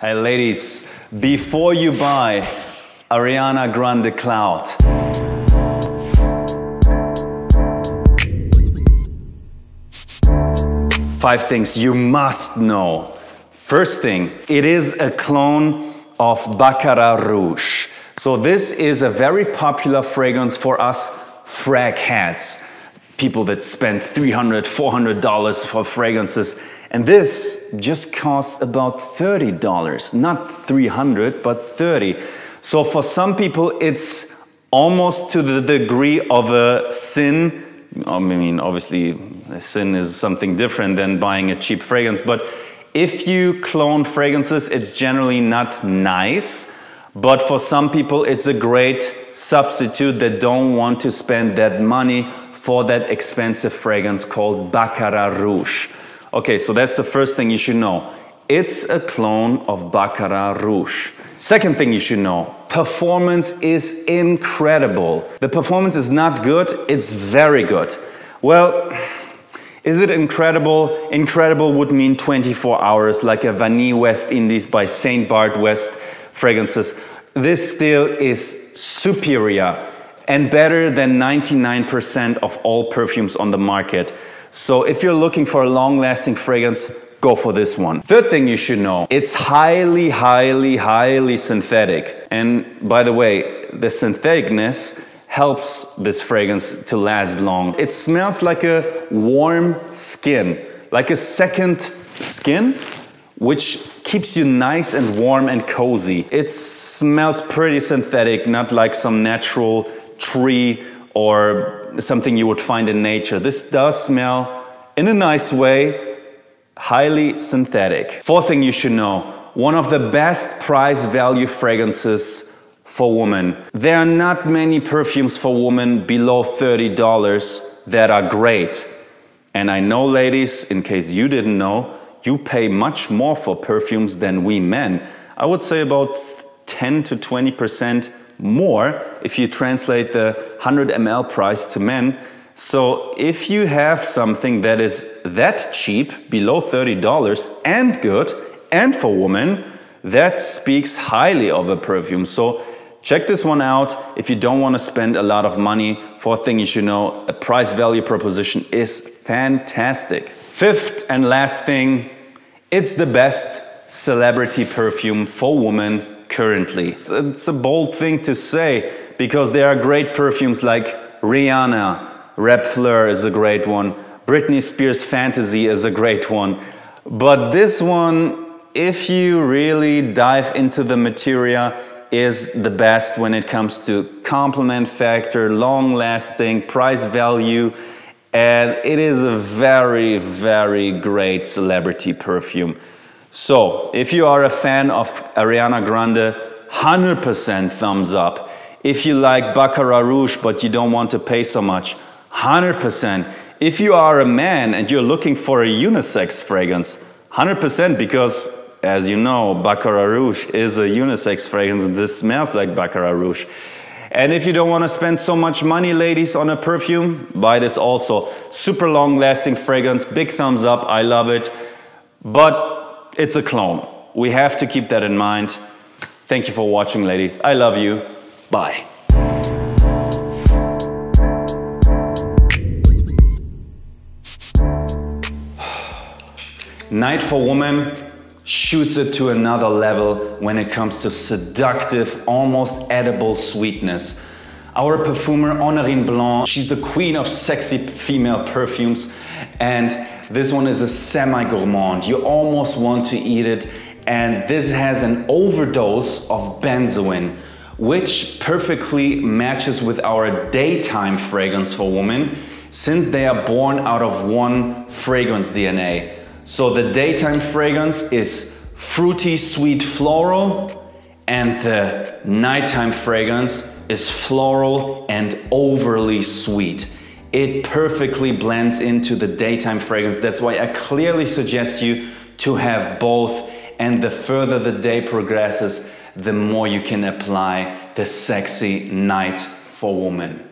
Hey ladies, before you buy Ariana Grande Cloud, five things you must know. First thing, it is a clone of Baccarat Rouge. So this is a very popular fragrance for us frag heads. People that spend $300, $400 for fragrances. And this just costs about $30, not 300, but 30. So for some people, it's almost to the degree of a sin. I mean, obviously, a sin is something different than buying a cheap fragrance, but if you clone fragrances, it's generally not nice, but for some people, it's a great substitute that don't want to spend that money for that expensive fragrance called Baccarat Rouge. Okay, so that's the first thing you should know. It's a clone of Baccarat Rouge. Second thing you should know, performance is incredible. The performance is not good, it's very good. Well, is it incredible? Incredible would mean 24 hours, like a Vanille West Indies by St. Bart West fragrances. This still is superior and better than 99% of all perfumes on the market. So if you're looking for a long-lasting fragrance, go for this one. Third thing you should know, it's highly, highly, highly synthetic. And by the way, the syntheticness helps this fragrance to last long. It smells like a warm skin, like a second skin, which keeps you nice and warm and cozy. It smells pretty synthetic, not like some natural tree or something you would find in nature. This does smell in a nice way, highly synthetic. Fourth thing you should know, one of the best price value fragrances for women. There are not many perfumes for women below $30 that are great. And I know ladies, in case you didn't know, you pay much more for perfumes than we men. I would say about 10 to 20% more if you translate the 100 ml price to men. So if you have something that is that cheap, below $30 and good, and for women, that speaks highly of a perfume. So Check this one out if you don't want to spend a lot of money. Fourth thing you should know, a price value proposition is fantastic. Fifth and last thing, it's the best celebrity perfume for women currently. It's a bold thing to say because there are great perfumes like Rihanna, Rep Fleur is a great one, Britney Spears Fantasy is a great one. But this one, if you really dive into the material, is the best when it comes to complement factor, long lasting, price value, and it is a very, very great celebrity perfume. So, if you are a fan of Ariana Grande, 100% thumbs up. If you like Baccarat Rouge but you don't want to pay so much, 100%. If you are a man and you're looking for a unisex fragrance, 100% because as you know, Baccarat Rouge is a unisex fragrance and this smells like Baccarat Rouge. And if you don't want to spend so much money, ladies, on a perfume, buy this also. Super long lasting fragrance, big thumbs up, I love it. But it's a clone. We have to keep that in mind. Thank you for watching, ladies. I love you. Bye. Night for Woman shoots it to another level when it comes to seductive, almost edible sweetness. Our perfumer Honorine Blanc, she's the queen of sexy female perfumes and this one is a semi-gourmand. You almost want to eat it and this has an overdose of benzoin which perfectly matches with our daytime fragrance for women since they are born out of one fragrance DNA. So the daytime fragrance is fruity, sweet, floral, and the nighttime fragrance is floral and overly sweet. It perfectly blends into the daytime fragrance. That's why I clearly suggest you to have both. And the further the day progresses, the more you can apply the sexy night for women.